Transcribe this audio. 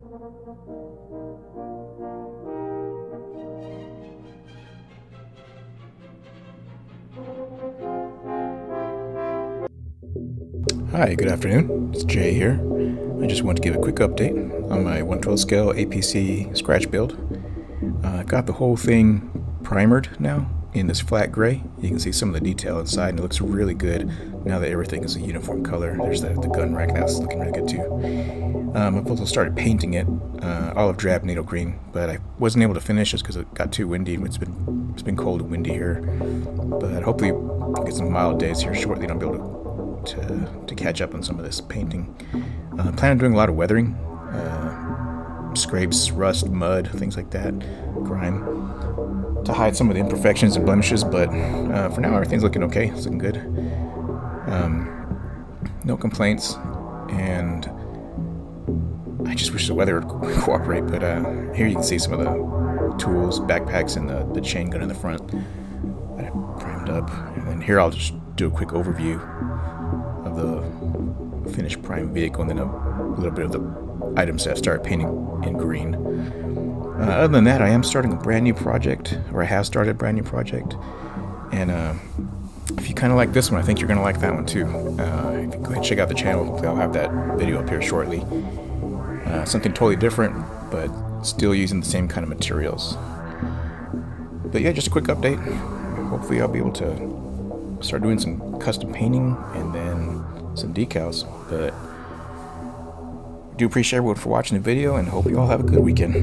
Hi, good afternoon. It's Jay here. I just want to give a quick update on my 112 scale APC scratch build. Uh, I've got the whole thing primered now in this flat gray. You can see some of the detail inside and it looks really good now that everything is a uniform color. There's the, the gun rack now, it's looking really good too. Um, I've also started painting it uh, olive drab needle green, but I wasn't able to finish just because it got too windy. It's been it's been cold and windy here, but hopefully I'll get some mild days here shortly and I'll be able to, to, to catch up on some of this painting. Uh, I plan on doing a lot of weathering, uh, scrapes, rust, mud, things like that, grime to hide some of the imperfections and blemishes, but uh, for now everything's looking okay. It's looking good. Um, no complaints, and I just wish the weather would cooperate. But uh, here you can see some of the tools, backpacks, and the, the chain gun in the front that I primed up. And then here I'll just do a quick overview of the finished prime vehicle, and then a little bit of the items that I've started painting in green. Uh, other than that, I am starting a brand new project, or I have started a brand new project. And uh, if you kind of like this one, I think you're going to like that one too. Uh, go ahead and check out the channel. Hopefully, I'll have that video up here shortly. Uh, something totally different, but still using the same kind of materials. But yeah, just a quick update. Hopefully, I'll be able to start doing some custom painting and then some decals. But do appreciate everyone for watching the video and hope you all have a good weekend.